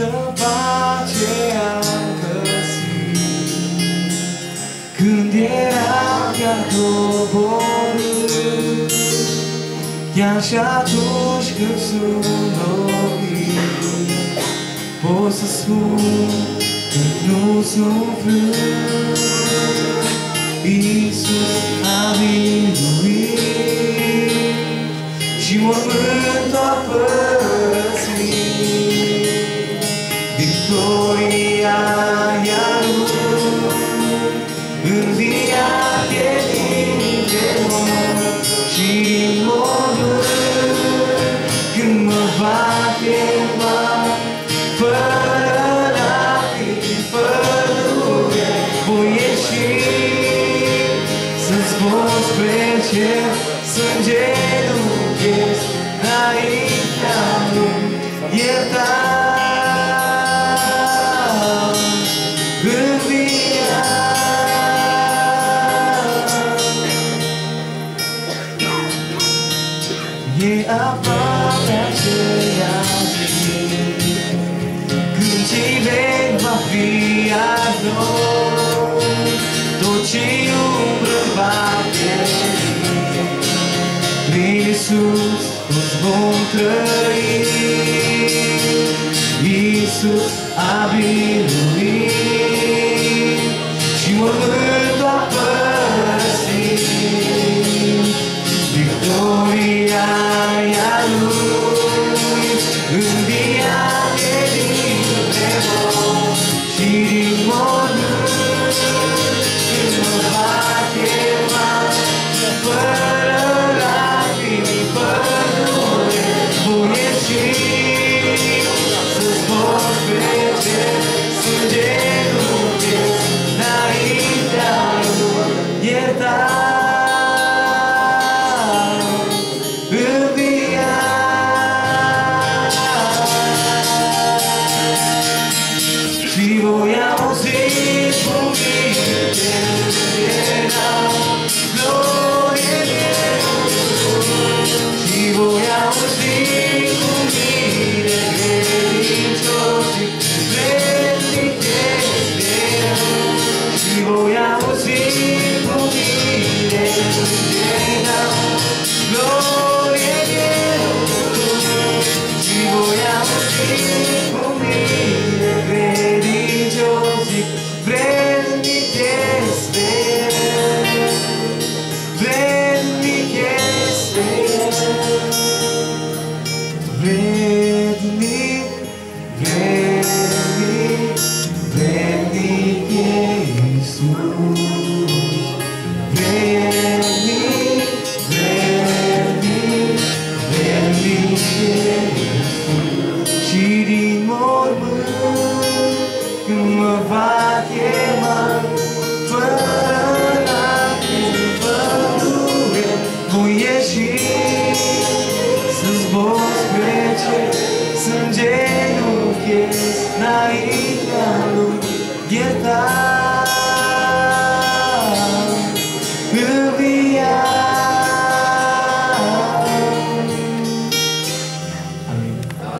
multă pace am găsit. Când eram chiar doborât Chiar și atunci când sunt lovit Pot să spun că nu sunt frânt. Iisus a minuit Și mormânt a părăsit Înviat e din demon Și din mormânt Când mă va chema Fără lacrimi, fără dureri Voi ieși să-ți vor spre cer Sângele trair. Isso abriu for me. Când mă va chema Fără lacrimi, fără dureri Voi ieși. Să-ți vor spre cer Sânge nu chez înaintea lui Iertat